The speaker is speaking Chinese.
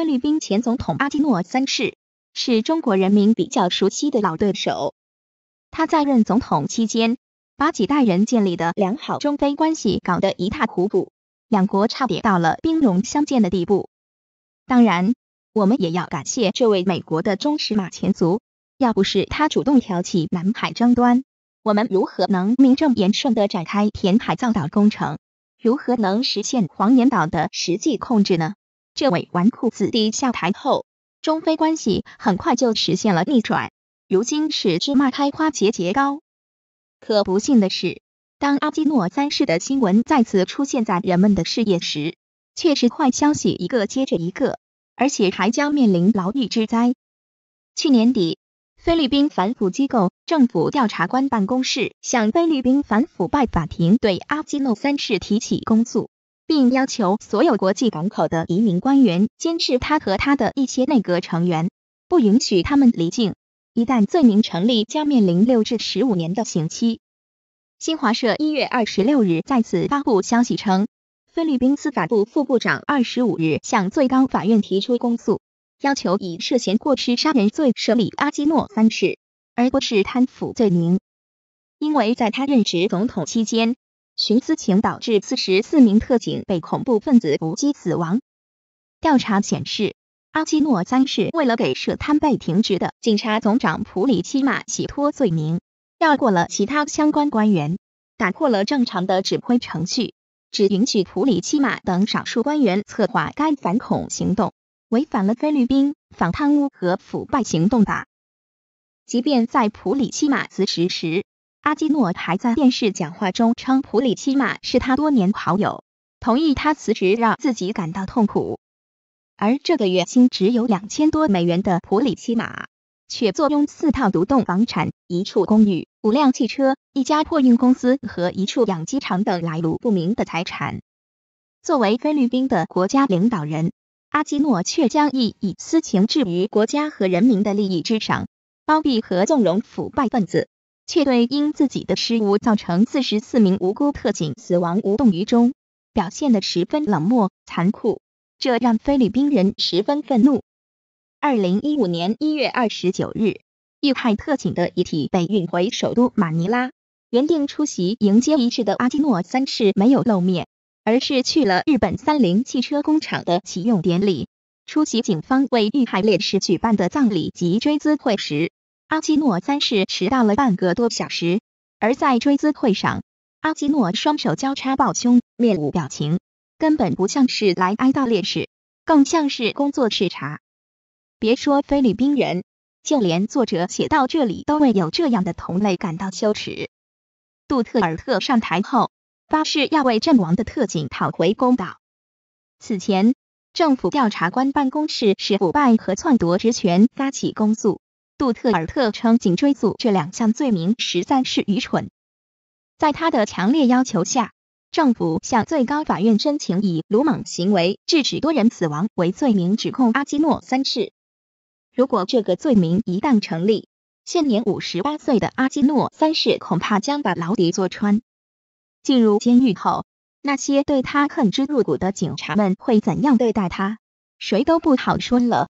菲律宾前总统阿基诺三世是中国人民比较熟悉的老对手。他在任总统期间，把几代人建立的良好中菲关系搞得一塌糊涂，两国差点到了兵戎相见的地步。当然，我们也要感谢这位美国的忠实马前卒，要不是他主动挑起南海争端，我们如何能名正言顺的展开填海造岛工程？如何能实现黄岩岛的实际控制呢？这位纨绔子弟下台后，中非关系很快就实现了逆转，如今是芝麻开花节节高。可不幸的是，当阿基诺三世的新闻再次出现在人们的视野时，却是坏消息一个接着一个，而且还将面临牢狱之灾。去年底。菲律宾反腐机构政府调查官办公室向菲律宾反腐败法庭对阿基诺三世提起公诉，并要求所有国际港口的移民官员监视他和他的一些内阁成员，不允许他们离境。一旦罪名成立，将面临六至十五年的刑期。新华社一月二十六日再次发布消息称，菲律宾司法部副部长二十五日向最高法院提出公诉。要求以涉嫌过失杀人罪审理阿基诺三世，而不是贪腐罪名。因为在他任职总统期间，徇私情导致四十四名特警被恐怖分子伏击死亡。调查显示，阿基诺三世为了给涉贪被停职的警察总长普里奇马洗脱罪名，绕过了其他相关官员，打破了正常的指挥程序，只允许普里奇马等少数官员策划该反恐行动。违反了菲律宾反贪污和腐败行动法。即便在普里奇马辞职时，阿基诺还在电视讲话中称普里奇马是他多年好友，同意他辞职让自己感到痛苦。而这个月薪只有两千多美元的普里奇马，却坐拥四套独栋房产、一处公寓、五辆汽车、一家货运公司和一处养鸡场等来路不明的财产。作为菲律宾的国家领导人。阿基诺却将意以私情置于国家和人民的利益之上，包庇和纵容腐败分子，却对因自己的失误造成四十四名无辜特警死亡无动于衷，表现得十分冷漠残酷，这让菲律宾人十分愤怒。二零一五年一月二十九日，遇害特警的遗体被运回首都马尼拉，原定出席迎接仪式的阿基诺三世没有露面。而是去了日本三菱汽车工厂的启用典礼，出席警方为遇害烈士举办的葬礼及追思会时，阿基诺三世迟到了半个多小时。而在追思会上，阿基诺双手交叉抱胸，面无表情，根本不像是来哀悼烈士，更像是工作视察。别说菲律宾人，就连作者写到这里都为有这样的同类感到羞耻。杜特尔特上台后。发誓要为阵亡的特警讨回公道。此前，政府调查官办公室是腐败和篡夺职权发起公诉。杜特尔特称，仅追诉这两项罪名实在是愚蠢。在他的强烈要求下，政府向最高法院申请以鲁莽行为致使多人死亡为罪名指控阿基诺三世。如果这个罪名一旦成立，现年五十八岁的阿基诺三世恐怕将把牢底坐穿。进入监狱后，那些对他恨之入骨的警察们会怎样对待他？谁都不好说了。